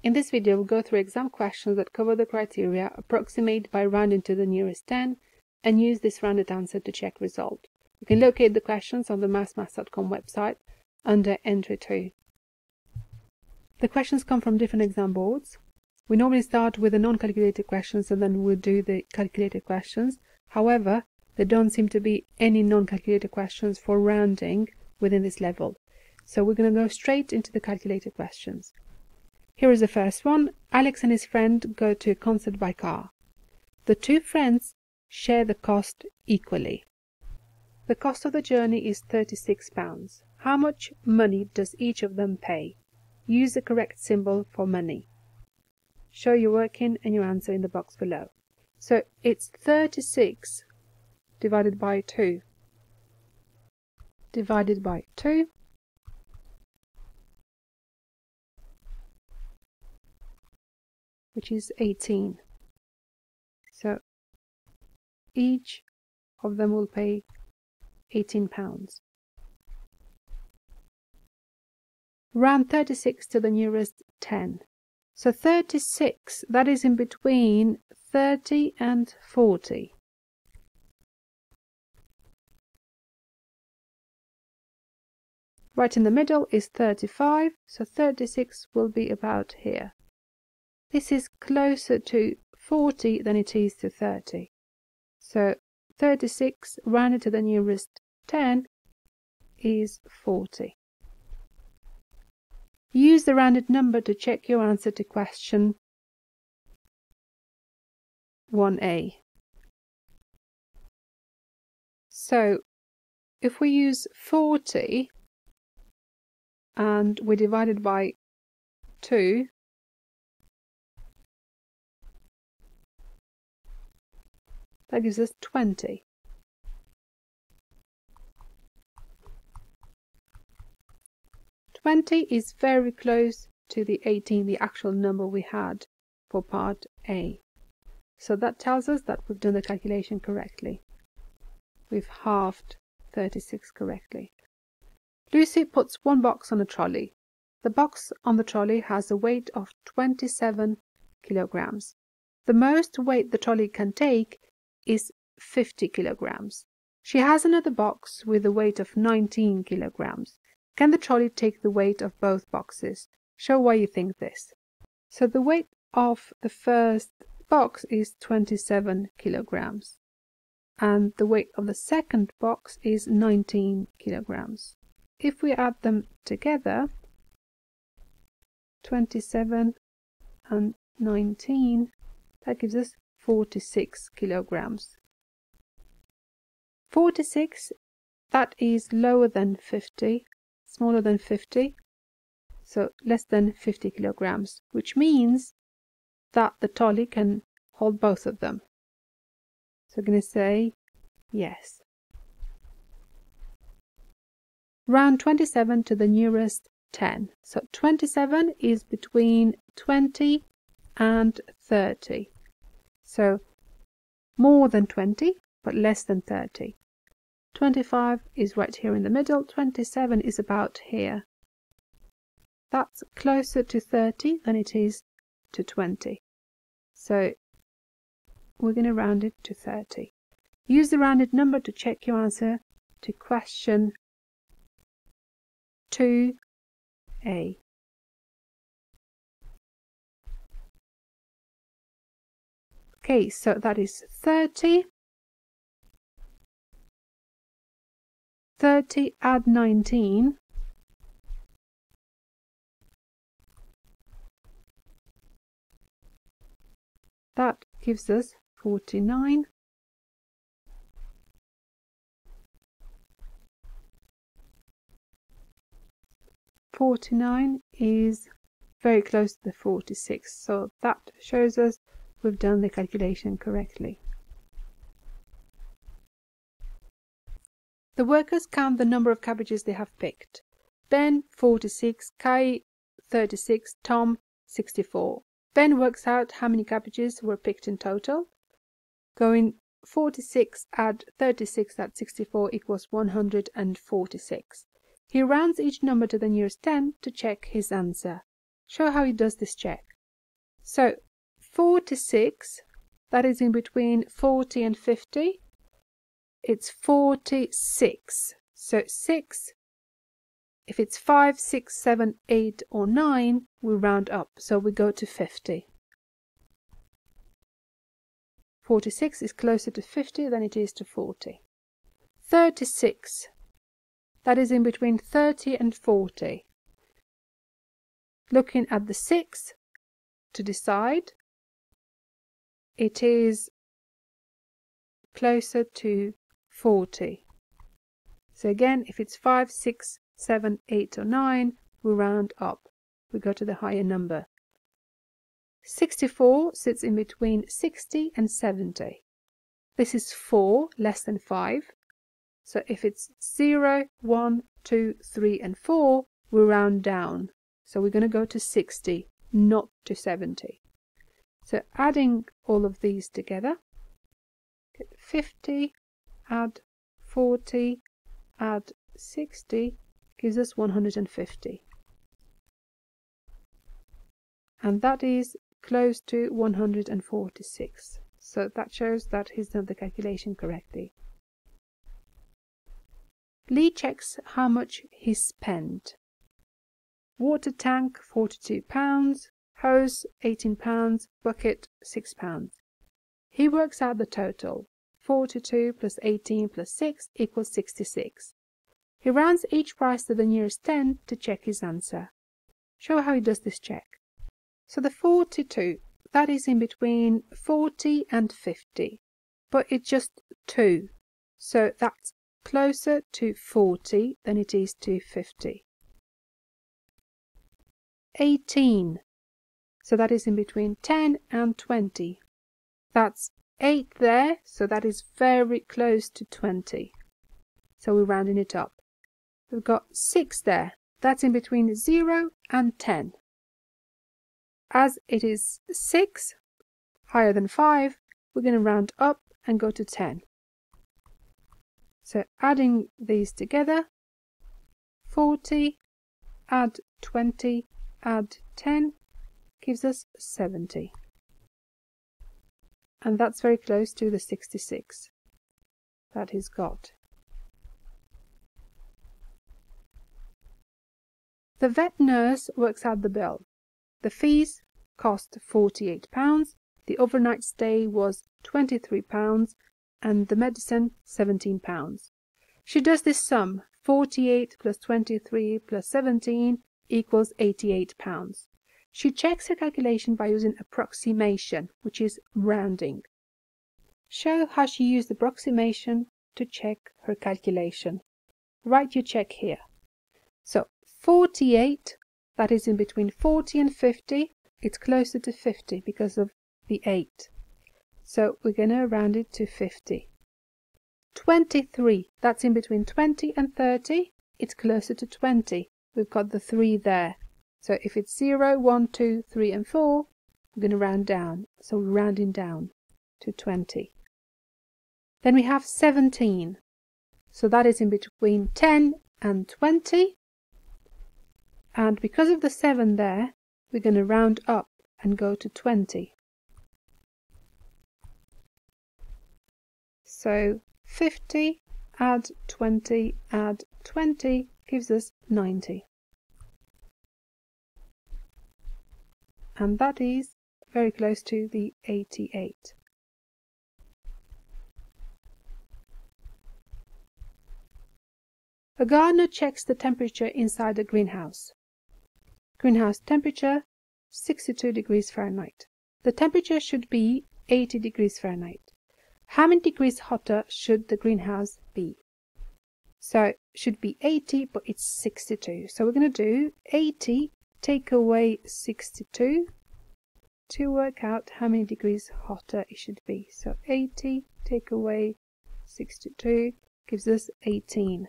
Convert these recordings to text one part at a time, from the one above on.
In this video, we'll go through exam questions that cover the criteria approximate by rounding to the nearest 10 and use this rounded answer to check result. You can locate the questions on the marsmaths.com website under Entry 2. The questions come from different exam boards. We normally start with the non-calculated questions and then we'll do the calculated questions. However, there don't seem to be any non-calculated questions for rounding within this level. So we're going to go straight into the calculated questions. Here is the first one. Alex and his friend go to a concert by car. The two friends share the cost equally. The cost of the journey is £36. How much money does each of them pay? Use the correct symbol for money. Show your working and your answer in the box below. So it's 36 divided by 2 divided by 2 which is 18. So each of them will pay 18 pounds. Round 36 to the nearest 10. So 36, that is in between 30 and 40. Right in the middle is 35, so 36 will be about here. This is closer to 40 than it is to 30. So 36 rounded to the nearest 10 is 40. Use the rounded number to check your answer to question 1a. So if we use 40 and we divide it by 2, that gives us 20. Twenty is very close to the 18, the actual number we had for part A. So that tells us that we've done the calculation correctly. We've halved 36 correctly. Lucy puts one box on a trolley. The box on the trolley has a weight of 27 kilograms. The most weight the trolley can take is 50 kilograms. She has another box with a weight of 19 kilograms. Can the trolley take the weight of both boxes? Show why you think this. So the weight of the first box is 27 kilograms and the weight of the second box is 19 kilograms. If we add them together, 27 and 19, that gives us 46 kilograms. 46, that is lower than 50, smaller than 50, so less than 50 kilograms, which means that the trolley can hold both of them. So I'm going to say yes. Round 27 to the nearest 10. So 27 is between 20 and 30. So more than 20, but less than 30. 25 is right here in the middle. 27 is about here. That's closer to 30 than it is to 20. So we're going to round it to 30. Use the rounded number to check your answer to question 2a. Okay, so that is 30. 30 add 19. That gives us 49. 49 is very close to the 46 so that shows us we've done the calculation correctly. The workers count the number of cabbages they have picked. Ben 46, Kai 36, Tom 64. Ben works out how many cabbages were picked in total. Going 46 add 36 at 64 equals 146. He rounds each number to the nearest 10 to check his answer. Show how he does this check. So 46, that is in between 40 and 50. It's 46. So 6, if it's 5, 6, 7, 8 or 9, we round up. So we go to 50. 46 is closer to 50 than it is to 40. 36, that is in between 30 and 40. Looking at the 6 to decide, it is closer to 40. So again, if it's 5, 6, 7, 8 or 9, we round up. We go to the higher number. 64 sits in between 60 and 70. This is 4 less than 5. So if it's 0, 1, 2, 3 and 4, we round down. So we're going to go to 60, not to 70. So adding all of these together, get 50, add 40, add 60, gives us 150. And that is close to 146. So that shows that he's done the calculation correctly. Lee checks how much he spent. Water tank 42 pounds, hose 18 pounds, bucket 6 pounds. He works out the total. 42 plus 18 plus 6 equals 66. He rounds each price to the nearest 10 to check his answer. Show how he does this check. So the 42, that is in between 40 and 50, but it's just 2. So that's closer to 40 than it is to 50. 18, so that is in between 10 and 20. That's 8 there, so that is very close to 20. So we're rounding it up. We've got 6 there, that's in between 0 and 10. As it is 6, higher than 5, we're going to round up and go to 10. So adding these together, 40, add 20, add 10, gives us 70. And that's very close to the 66 that he's got. The vet nurse works out the bill. The fees cost £48, the overnight stay was £23, and the medicine £17. She does this sum 48 plus 23 plus 17 equals £88. She checks her calculation by using approximation, which is rounding. Show how she used approximation to check her calculation. Write your check here. So 48 that is in between 40 and 50. It's closer to 50 because of the 8. So we're going to round it to 50. 23, that's in between 20 and 30. It's closer to 20. We've got the 3 there. So if it's 0, 1, 2, 3 and 4, we're going to round down. So we're rounding down to 20. Then we have 17. So that is in between 10 and 20 and because of the 7 there we're going to round up and go to 20. So 50 add 20 add 20 gives us 90. And that is very close to the 88. A gardener checks the temperature inside the greenhouse. Greenhouse temperature 62 degrees Fahrenheit. The temperature should be 80 degrees Fahrenheit. How many degrees hotter should the greenhouse be? So should be 80, but it's 62. So we're going to do 80 take away 62 to work out how many degrees hotter it should be. So 80 take away 62 gives us 18.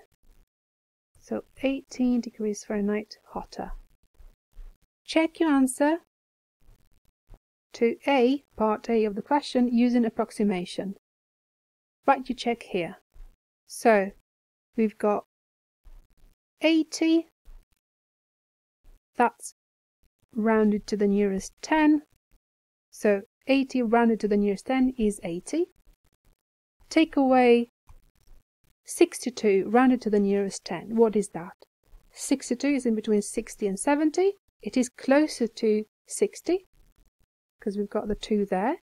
So 18 degrees Fahrenheit hotter. Check your answer to A, part A of the question, using approximation. Write your check here. So, we've got 80, that's rounded to the nearest 10. So 80 rounded to the nearest 10 is 80. Take away 62 rounded to the nearest 10. What is that? 62 is in between 60 and 70. It is closer to 60 because we've got the 2 there.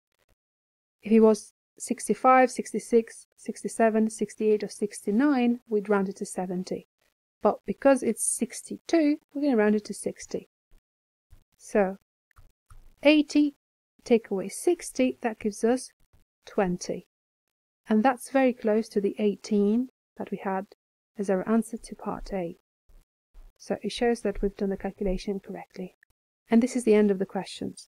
If it was 65, 66, 67, 68 or 69, we'd round it to 70. But because it's 62, we're going to round it to 60. So 80 take away 60, that gives us 20. And that's very close to the 18 that we had as our answer to part A. So it shows that we've done the calculation correctly. And this is the end of the questions.